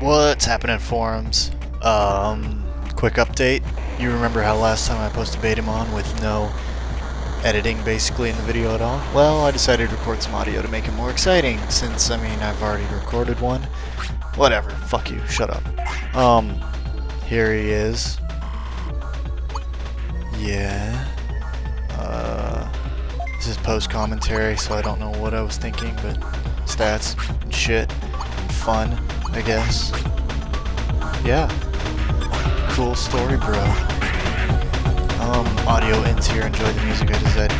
What's happening forums? Um, quick update. You remember how last time I posted Betamon with no editing basically in the video at all? Well, I decided to record some audio to make it more exciting since, I mean, I've already recorded one. Whatever, fuck you, shut up. Um, here he is. Yeah. Uh, this is post commentary, so I don't know what I was thinking, but stats, and shit, and fun, I guess. Yeah. Cool story, bro. Um, audio ends here. Enjoy the music I just to